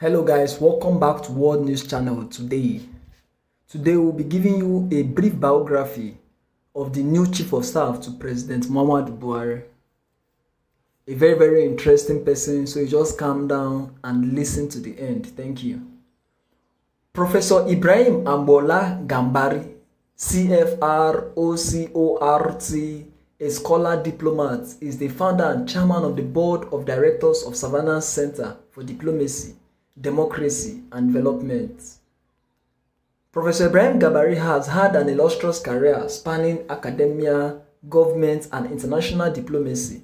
Hello guys, welcome back to World News Channel today. Today we'll be giving you a brief biography of the new Chief of Staff to President Muhammadu Buhari. A very very interesting person, so you just calm down and listen to the end. Thank you. Professor Ibrahim Agboola Gambari, CFR OCORT, a scholar diplomat, is the founder and chairman of the board of directors of Savannah Center for Diplomacy, Democracy and Development. Professor Ibrahim Gambari has had an illustrious career spanning academia, government, and international diplomacy,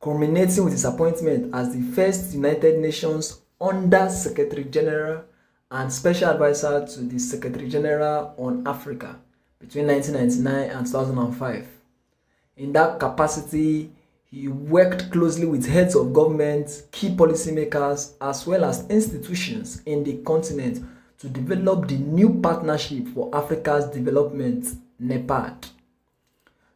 culminating with his appointment as the first United Nations Under Secretary General and Special Advisor to the Secretary General on Africa between 1999 and 2005. In that capacity, he worked closely with heads of government, key policymakers, as well as institutions in the continent to develop the new Partnership for Africa's Development, NEPAD.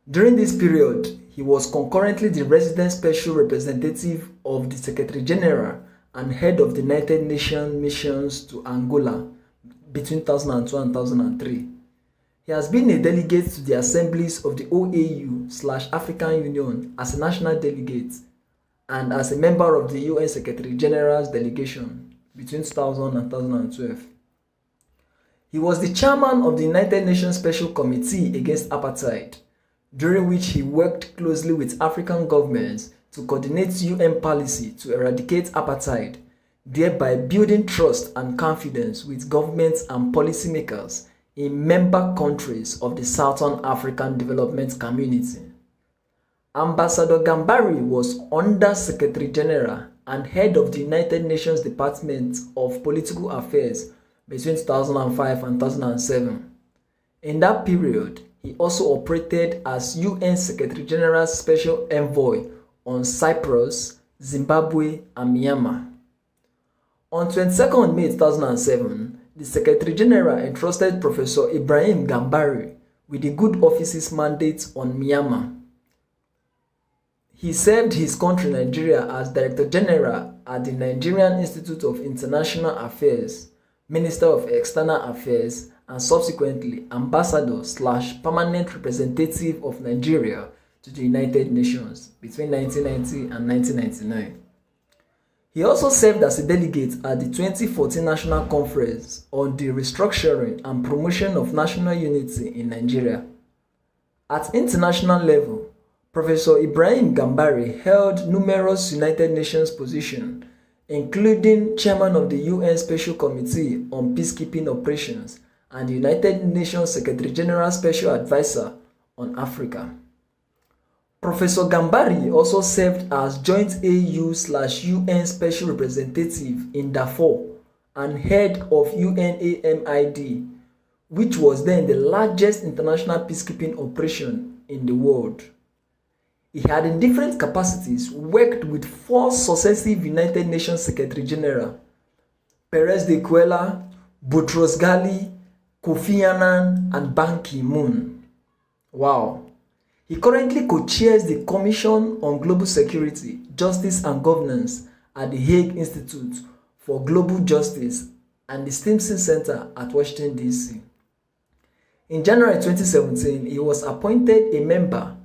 During this period, he was concurrently the resident special representative of the Secretary General and head of the United Nations missions to Angola between 2002 and 2003. He has been a delegate to the assemblies of the OAU slash African Union as a national delegate and as a member of the UN Secretary General's delegation between 2000 and 2012. He was the chairman of the United Nations Special Committee Against Apartheid, during which he worked closely with African governments to coordinate UN policy to eradicate apartheid, thereby building trust and confidence with governments and policymakers in member countries of the Southern African Development Community. Ambassador Gambari was Under Secretary General and head of the United Nations Department of Political Affairs between 2005 and 2007. In that period, he also operated as UN Secretary General's Special Envoy on Cyprus, Zimbabwe, and Myanmar. On 22nd May 2007, the Secretary General entrusted Professor Ibrahim Gambari with the Good Offices mandate on Myanmar. He served his country Nigeria as Director General at the Nigerian Institute of International Affairs, Minister of External Affairs, and subsequently Ambassador slash Permanent Representative of Nigeria to the United Nations between 1990 and 1999. He also served as a delegate at the 2014 National Conference on the Restructuring and Promotion of National Unity in Nigeria. At international level, Professor Ibrahim Gambari held numerous United Nations positions, including chairman of the UN Special Committee on Peacekeeping Operations and the United Nations Secretary General Special Advisor on Africa. Professor Gambari also served as Joint AU slash UN Special Representative in Darfur and head of UNAMID, which was then the largest international peacekeeping operation in the world. He had in different capacities worked with four successive United Nations Secretary General, Perez de Cuellar, Boutros Ghali, Kofi Annan, and Ban Ki-moon. Wow. He currently co-chairs the Commission on Global Security, Justice and Governance at the Hague Institute for Global Justice and the Stimson Center at Washington, D.C. In January 2017, he was appointed a member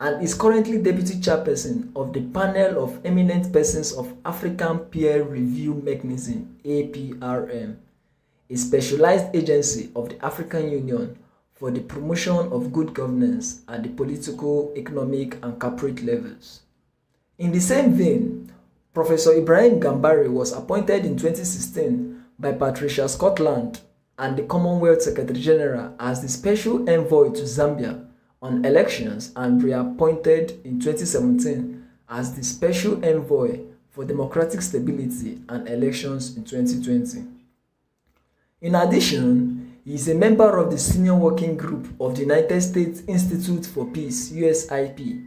and is currently deputy chairperson of the panel of eminent persons of African Peer Review Mechanism, APRM, a specialized agency of the African Union for the promotion of good governance at the political, economic, and corporate levels. In the same vein, Professor Ibrahim Gambari was appointed in 2016 by Patricia Scotland and the Commonwealth Secretary General as the Special Envoy to Zambia on elections and reappointed in 2017 as the Special Envoy for Democratic Stability and Elections in 2020. In addition, he is a member of the Senior Working Group of the United States Institute for Peace USIP.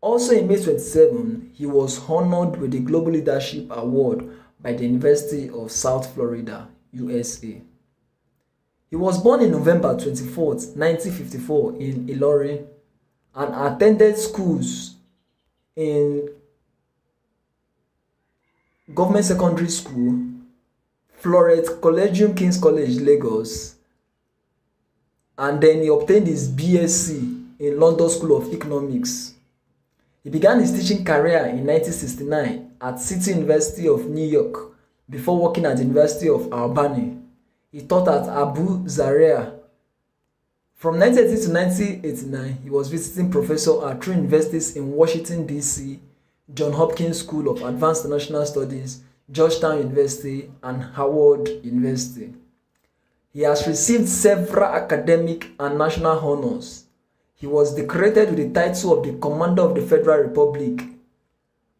Also in May 27, he was honored with the Global Leadership Award by the University of South Florida, USA. He was born in November 24, 1954 in Ilorin and attended schools in Government Secondary School, Floret Collegium King's College, Lagos. And then he obtained his BSc in London School of Economics. He began his teaching career in 1969 at City University of New York before working at the University of Albany. He taught at Abu Zaria. From 1980 to 1989, he was visiting professor at three universities in Washington, D.C., John Hopkins School of Advanced International Studies, Georgetown University, and Howard University. He has received several academic and national honors. He was decorated with the title of the Commander of the Federal Republic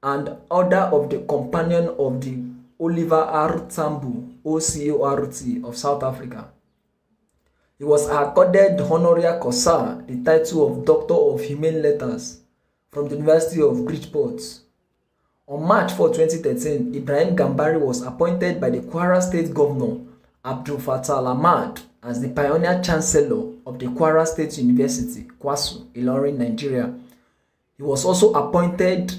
and Order of the Companion of the Oliver R. Tambo, OCORT of South Africa. He was accorded honoris causa, the title of Doctor of Humane Letters, from the University of Bridgeport. On March 4, 2013, Ibrahim Gambari was appointed by the Kwara State Governor Abdul Fattah Ahmad as the pioneer chancellor of the Kwara State University, KWASU, Ilorin, Nigeria. He was also appointed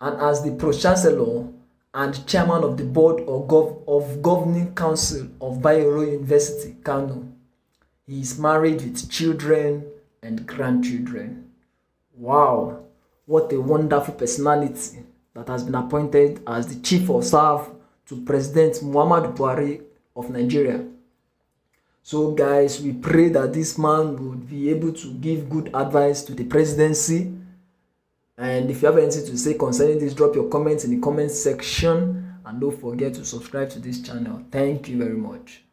and as the pro-chancellor and chairman of the board of, gov of governing council of Bayero University, Kano. He is married with children and grandchildren. Wow, what a wonderful personality that has been appointed as the chief of staff to President Muhammad Buhari of Nigeria. So, guys, we pray that this man would be able to give good advice to the presidency. And if you have anything to say concerning this, drop your comments in the comment section. And don't forget to subscribe to this channel. Thank you very much.